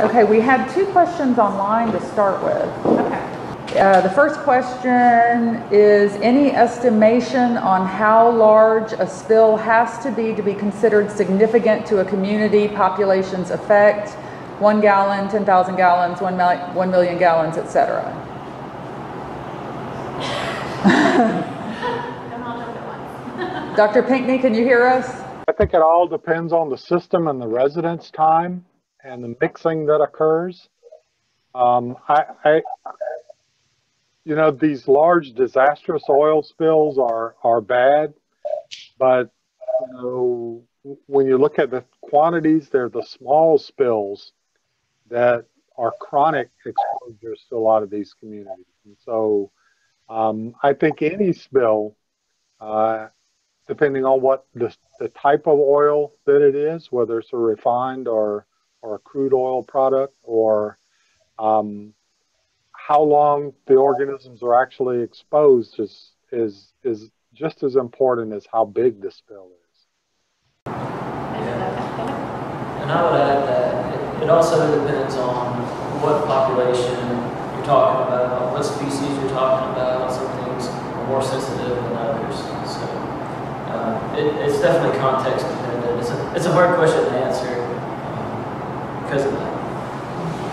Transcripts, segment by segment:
Okay, we had two questions online to start with. Okay. Uh, The first question is, any estimation on how large a spill has to be to be considered significant to a community population's effect? One gallon, 10,000 gallons, 1 mil- 1 million gallons, et cetera. Come on, jump at. Dr. Pinckney, can you hear us? I think it all depends on the system and the residence time and the mixing that occurs. Um, I, I, you know, these large disastrous oil spills are, are bad, but, you know, when you look at the quantities, they're the small spills that are chronic exposures to a lot of these communities. And so, um, I think any spill, uh, depending on what the, the type of oil that it is, whether it's a refined or, or a crude oil product, or um, how long the organisms are actually exposed is, is, is just as important as how big the spill is. And I would add that it- it also depends on what population you're talking about, what species you're talking about. Some things are more sensitive than others. So uh, it, it's definitely context dependent. It's a, it's a hard question to answer because of that.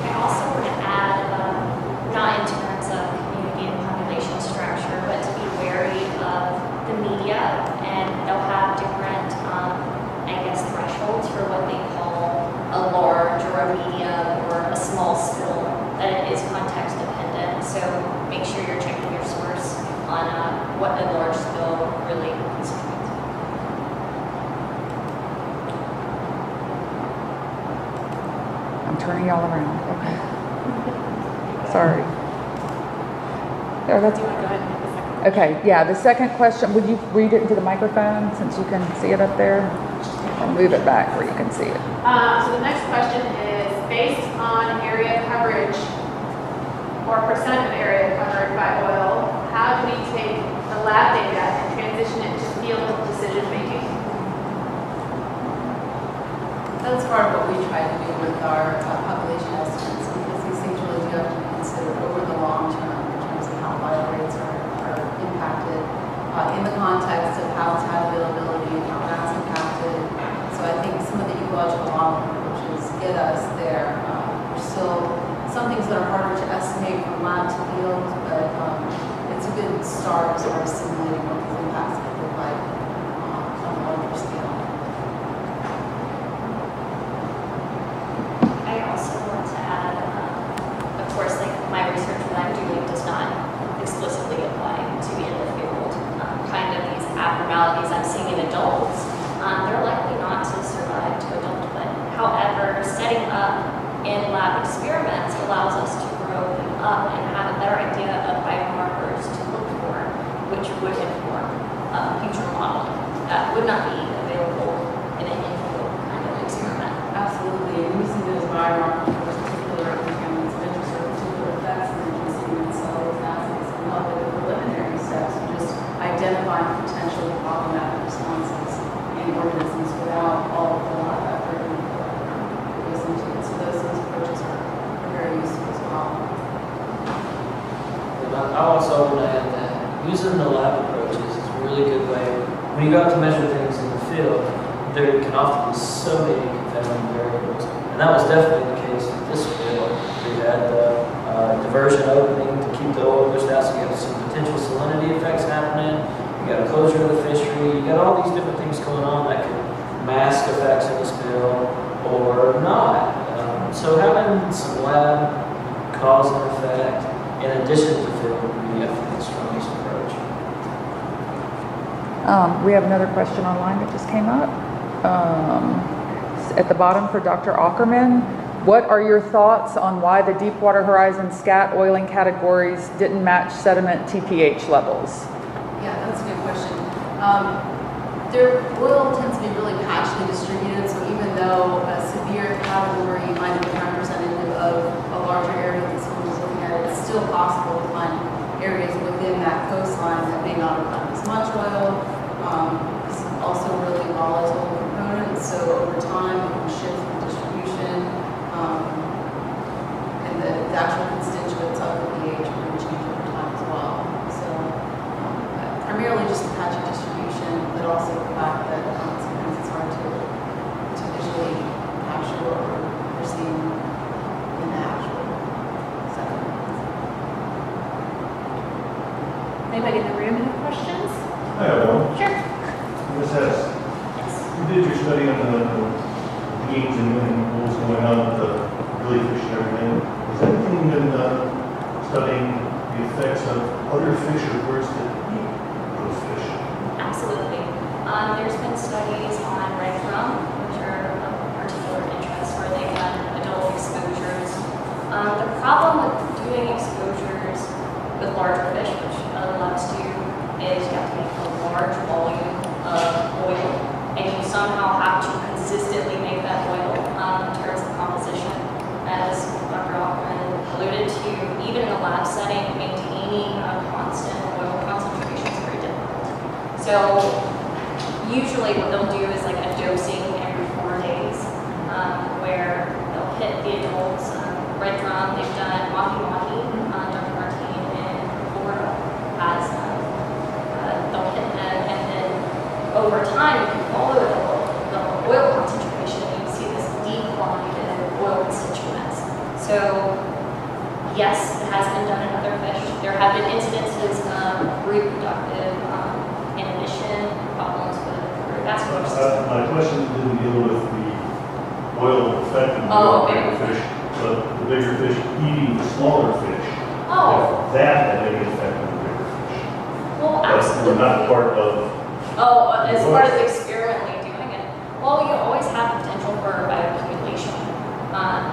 I also want to add, um, not in terms of community and population structure, but to be wary of the media, and they'll have different, um, I guess, thresholds for what they call a large or a medium or a small spill, that it is context dependent, so make sure you're checking your source on, uh, what a large spill really constitutes. Y'all around, okay. Sorry. There, that's, okay, yeah, the second question, would you read it into the microphone since you can see it up there? I'll move it back where you can see it. Um, so the next question is, based on area coverage or percent of area covered by oil, how do we take the lab data and transition it to field decision making? That's part of what we try to do with our uh, population estimates, because these things really do have to be considered over the long term in terms of how vital rates are, are impacted, uh, in the context of how tide availability and how that's impacted. So I think some of the ecological modeling approaches get us there. Uh, There's still some things that are harder to estimate from lab to field, but um, it's a good start as far as simulating what these impacts could look like uh, on a larger scale. I also want to add, um, of course, like my research that I'm doing does not explicitly apply to in the field. Um, kind of these abnormalities I'm seeing in adults, um, they're likely not to survive to adulthood. However, setting up in lab experiments allows us to grow them up and have a better idea of biomarkers to look for, which would inform uh, future modeling. That would not be available in an in-field kind of experiment. Absolutely, and using those biomarkers for particular contaminants of interest or particular effects in the seeing in cellulose acids can help with the preliminary steps of just identifying potential problematic responses in organisms without all of the lab effort and work that goes into it. So those, those approaches are, are very useful as well. And I I also want to add that using the lab approaches is a really good way. When you go out to measure things in the field, there can often be so many confounding variables. And that was definitely the case with this field. We had the uh, diversion opening to keep the oil pushed out, so you have some potential salinity effects happening. You got a closure of the fishery. You got all these different things going on that could mask effects of the spill or not. Um, so having some lab cause and effect in addition to field would be, I think, the strongest approach. Um, we have another question online that just came up. Um, at the bottom for Dr. Awkerman, what are your thoughts on why the Deepwater Horizon scat oiling categories didn't match sediment TPH levels? Yeah, that's a good question. Um, their oil tends to be really patchily distributed, so even though a severe category might have been representative of a larger area that someone looking at, it's still possible to find areas within that coastline that may not have as much oil um, is also really volatile component, so over time it can shift the distribution um, and the, the actual studying the effects of other fish or birds that eat those fish? Absolutely. Um, there's been studies on red drum, which are of particular interest where they've done adult exposures. Um, the problem with doing exposures with larger fish, which other labs do, is you have to make a large volume of oil, and you somehow have to consistently make that oil um, in terms of composition. As Dr. Hoffman alluded to, even in the lab setting, maintaining a constant oil concentration is very difficult. So usually what they'll do is like a dosing every four days, um, where they'll hit the adults, um, red drum, they've done mahi mahi, um, Dr. Martin in Florida has, um, uh, they'll hit them and then over time, if you follow the, the oil concentration, you see this decline in oil constituents. So yes, it has been done in other fish. There have been incidences of reproductive um, inhibition, problems with cardiovascular Uh, system. My question didn't deal with the oil affecting the Oh, bigger okay. fish, but the bigger fish eating the smaller fish. Oh, If That had any effect on the bigger fish. well, That's absolutely. not part of Oh, uh, as far as experimentally doing it, well, you always have potential for bioaccumulation. Um,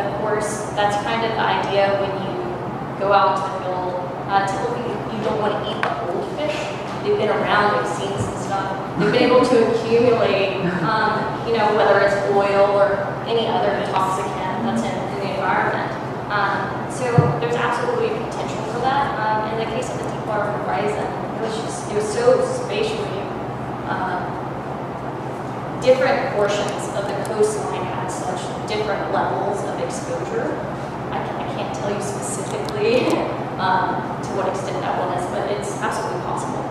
of course, that's kind of the idea when you field. Uh, typically, you don't want to eat the old fish. They've been around, they've seen some stuff. They've been able to accumulate, um, you know, whether it's oil or any other toxicant that's in, in the environment. Um, so there's absolutely potential for that. Um, in the case of the Deepwater Horizon, it was just, it was so spatially um, different portions of the coastline had such different levels of exposure. I, I can't tell you specifically um, to what extent that was, but it's absolutely possible.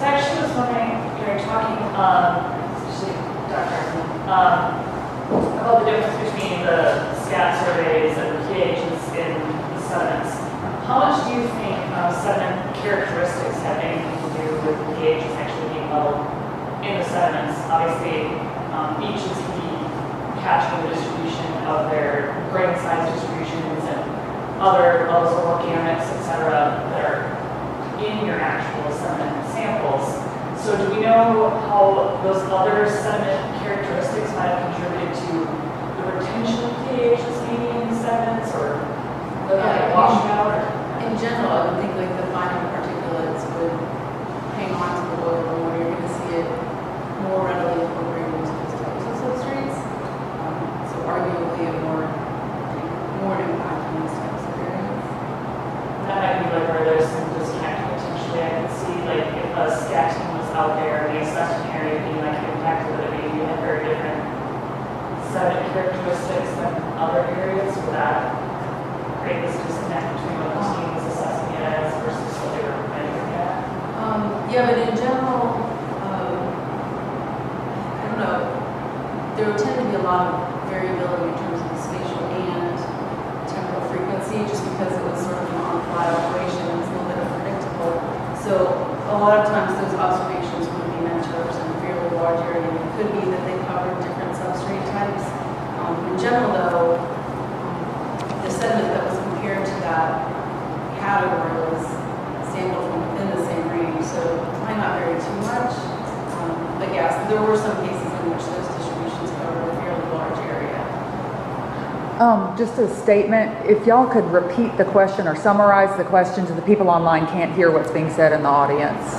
So I actually was wondering, you were talking, um, especially Dr. Um, about the difference between the scat surveys and the pHs in the sediments. How much do you think um, sediment characteristics have anything to do with the pHs actually being level in the sediments? Obviously, um, beaches can be catching the distribution of their grain size distributions and other levels of organics, et cetera, that are in your actual sediment samples. So do we know how those other sediment characteristics might have contributed to the retention of pHs maybe in the sediments or they Yeah, wash out or? In general, I would think like the finer particulates would hang on to the oil more, you're gonna see it more readily incorporated into those types of substrates. Um, So arguably a more, impact on these types of areas. That might be like where there's some disconnect potentially. I could see like if a scat team was out there, the assessment area being like impacted, but maybe you had very different sediment characteristics than other areas, would that create this disconnect between what the team was assessing it as versus what they were measuring it at? Um, yeah, but in general, um, I don't know, there would tend to be a lot of variability in terms of the spatial and temporal frequency, just because it was sort of an on-fly operation, it was a little bit unpredictable. So a lot of times just a statement, if y'all could repeat the question or summarize the question so the people online can't hear what's being said in the audience.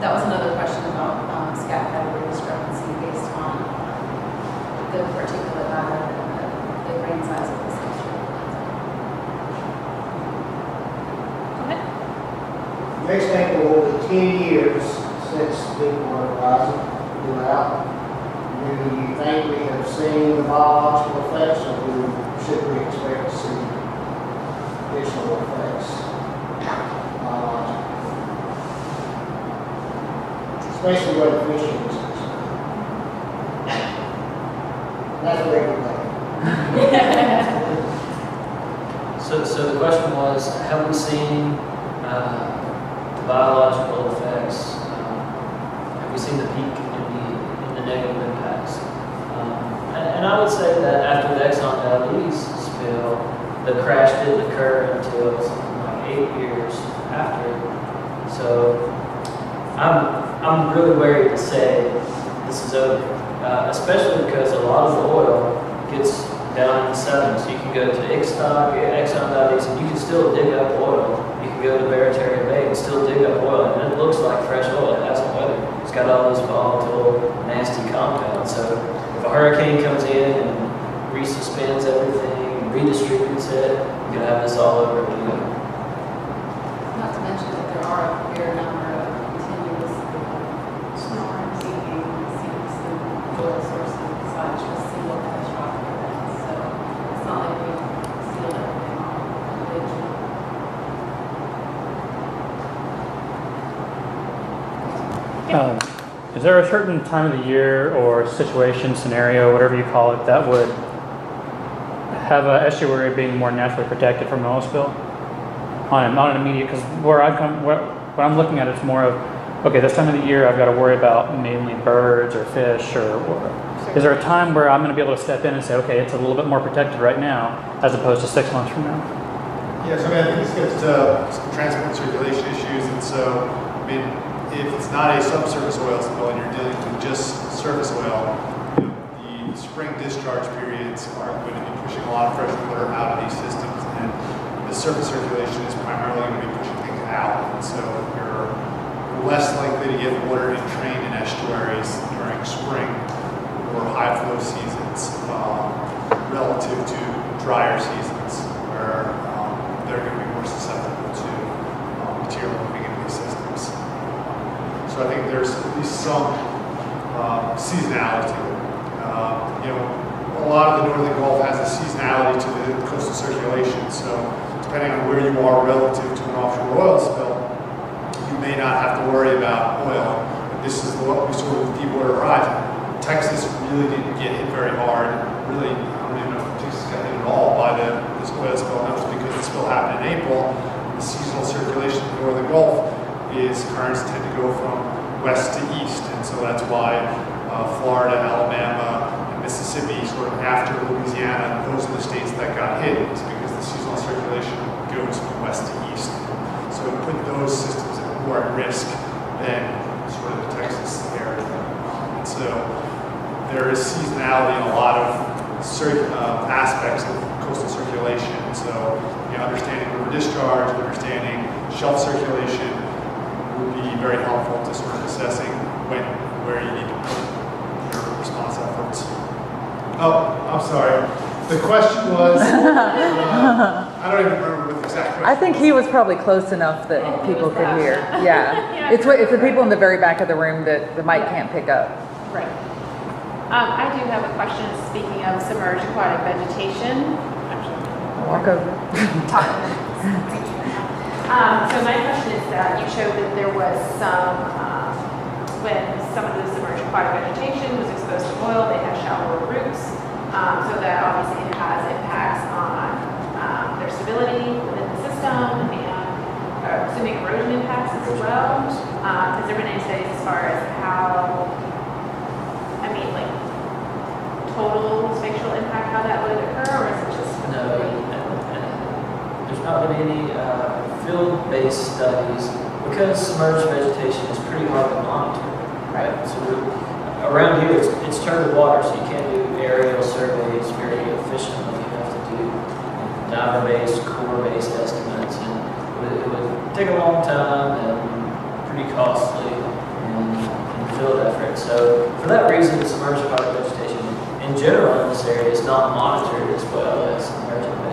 That was another question about um, scat category discrepancy based on the particular matter the grain size of the session. Go ahead. Next example, the 10 Where the fishing is. That's. So, so the question was, have we seen uh, the biological effects? um, Have we seen the peak in the, in the negative impacts? Um, And, and I would say that after the Exxon Valdez spill, the crash didn't occur until something like eight years after. So I'm, I'm really wary to say this is over, uh, especially because a lot of the oil gets down in the sediment. So you can go to Ixtoc, Exxon Valdez, and you can still dig up oil. You can go to Barataria Bay and still dig up oil, and it looks like fresh oil. It hasn't weathered. It's got all those volatile, nasty compounds. So if a hurricane comes in and resuspends everything, redistributes it, you can have this all over again. Not to mention that there are a fair number of continuous storm seeking, seeking some oil sources besides just single catastrophic events. So it's not like we sealed everything off individually. Um, Is there a certain time of the year or situation, scenario, whatever you call it, that would have a estuary being more naturally protected from an oil spill? On an, on an immediate, because where I come, where, what I'm looking at, it's more of, okay, this time of the year, I've got to worry about mainly birds or fish or, or- is there a time where I'm going to be able to step in and say, okay, it's a little bit more protected right now, as opposed to six months from now? Yes, I mean, I think this gets to some transport circulation issues, and so, I mean, if it's not a subsurface oil spill and you're dealing with just surface oil, you know, the spring discharge periods are going to be pushing a lot of fresh water out of these systems, and the surface circulation is primarily going to be pushing things out, and so you're less likely to get water entrained in estuaries during spring or high flow seasons um, relative to drier seasons where um, they're going to be more susceptible to um, material moving into these systems. So I think there's at some um, seasonality. Um, you know, a lot of the northern Gulf has a seasonality to the coastal circulation. So depending on where you are relative to an offshore oil spill, you may not have to worry about oil. This is what we sort of Deepwater Horizon. Texas really didn't get hit very hard. Really, I don't even know if Texas got hit at all by the, this oil spill. That was because the spill happened in April. The seasonal circulation in the northern Gulf is currents tend to go from west to east, and so that's why uh, Florida, Alabama, and Mississippi, sort of after Louisiana, those are the states that got hit. It's because the seasonal circulation goes from west to east. So it put those systems more at risk than sort of the Texas area. And so there is seasonality in a lot of uh, aspects of coastal circulation. So, you know, understanding river discharge, understanding shelf circulation very helpful to sort of assessing when, where you need to put your response efforts. Oh, I'm sorry. The question was, uh, I don't even remember what the exact question I think he was probably close enough that people could hear. Yeah. It's, what- it's the people in the very back of the room that the mic can't pick up. Right. Um, I do have a question, speaking of submerged aquatic vegetation. Actually, Walk over. Um, so my question is that you showed that there was some, um, when some of the submerged aquatic vegetation was exposed to oil, they had shallower roots. Um, so that obviously it has impacts on, um, their stability within the system and, uh, assuming erosion impacts as well. Um, has there been any studies as far as how, I mean, like, total spatial impact, how that would occur, or is it just? No, there's not been any uh, field-based studies because submerged vegetation is pretty hard to monitor. Right. So around here, it's, it's turbid water, so you can't do aerial surveys very efficiently. You have to do diver-based, core-based estimates, and it would, it would take a long time and pretty costly and, and field effort. So for that reason, submerged aquatic vegetation in general in this area is not monitored as well as emergent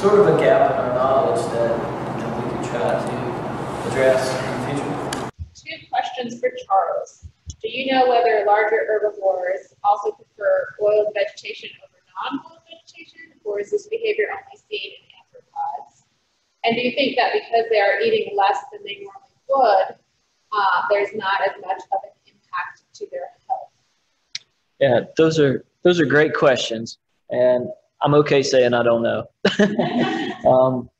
sort of a gap in our knowledge that you know, we could try to address in the future. Two questions for Charles. Do you know whether larger herbivores also prefer oiled vegetation over non-oiled vegetation, or is this behavior only seen in arthropods? And do you think that because they are eating less than they normally would, uh, there's not as much of an impact to their health? Yeah, those are those are great questions, and I'm okay saying I don't know. um,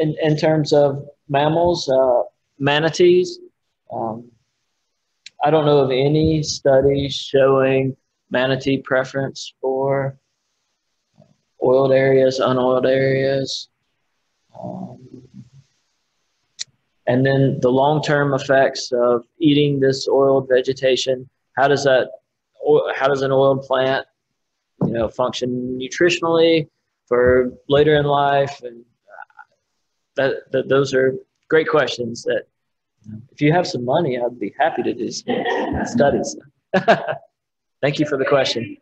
in, in terms of mammals, uh, manatees, um, I don't know of any studies showing manatee preference for oiled areas, unoiled areas. Um, and then the long-term effects of eating this oiled vegetation. How does that, how does an oiled plant, you know, function nutritionally for later in life? And uh, that, that those are great questions that if you have some money, I'd be happy to do some studies. Thank you for the question.